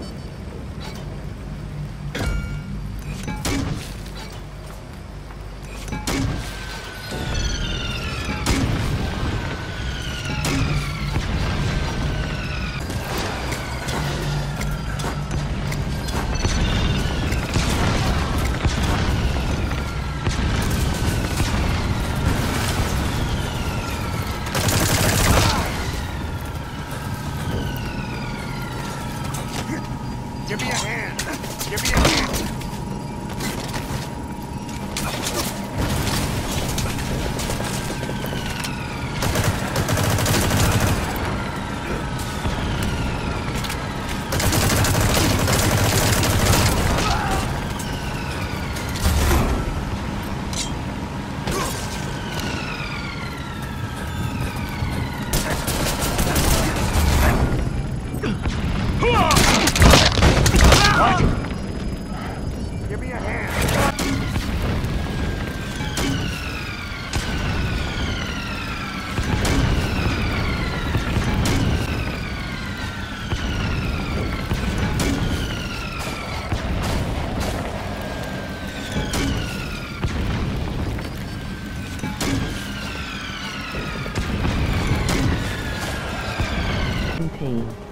you. Give me a hand. Give me a hand. 2019.